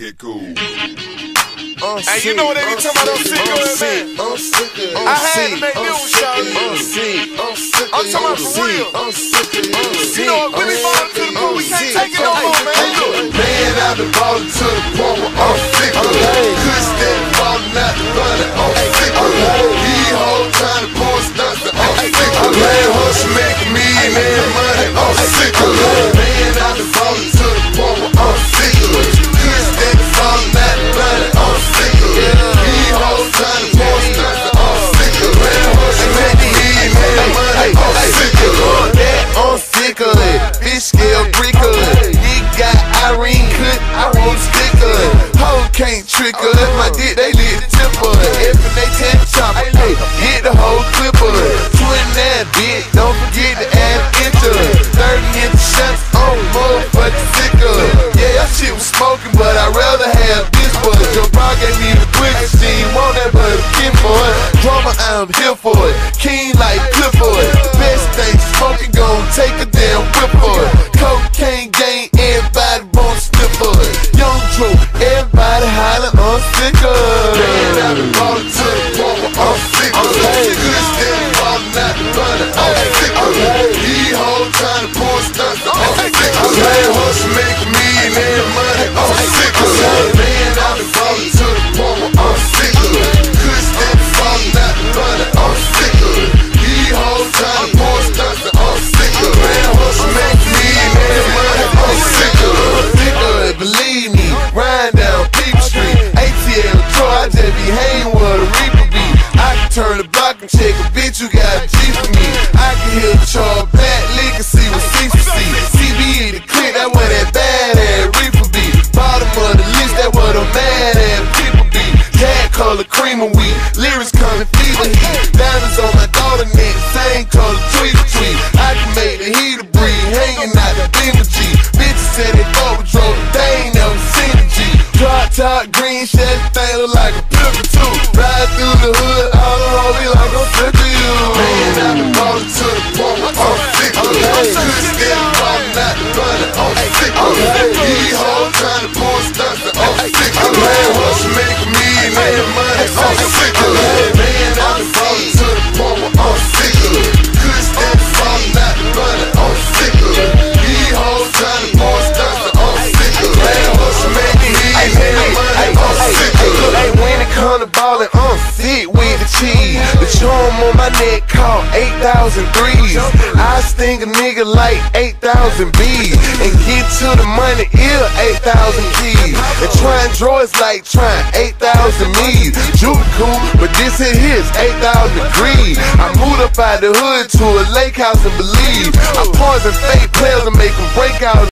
Get cool. And you know what they be talking about on sick of it, man. I had to make music, shout I'm talking about for real. You know what, really ballin' to the point, we can't take it no more, man. Man, I've been ballin' to the point where I'm sick it. Fish scale brickle it. Got Irene cook, I won't stick it. Hoe can't trick her. My dick, they lit the tip of it. If they ten chop, hey, get the whole clip of it. Twin that bitch, don't forget to add it. 30 inch shots on motherfucking sick of it. Yeah, that shit was smoking, but I'd rather have this bud. Your bra gave me the quick steam, want that but kin for it. Drama, I'm here for it. Keen like Clifford. Best thing smoking, gon' take a Man, I just be hanging with a Reaper be. I can turn the block and check a bitch, you got a G for me. I can hear the char back, lick and see what C for C. CBE the click, that where that bad ass Reaper be. Bottom of the list, that where the mad ass people be. Cat color, cream and weed, lyrics coming fever heat. Diamonds on my daughter neck, same color, tweet tweet. 8,000 threes. I sting a nigga like 8,000 bees. And get to the money, ill 8,000 keys. And trying drawers like trying 8,000 me's. Juke cool, but this hit his 8,000 degrees. I moved up out the hood to a lake house and believe. I poison fake players and make them break out.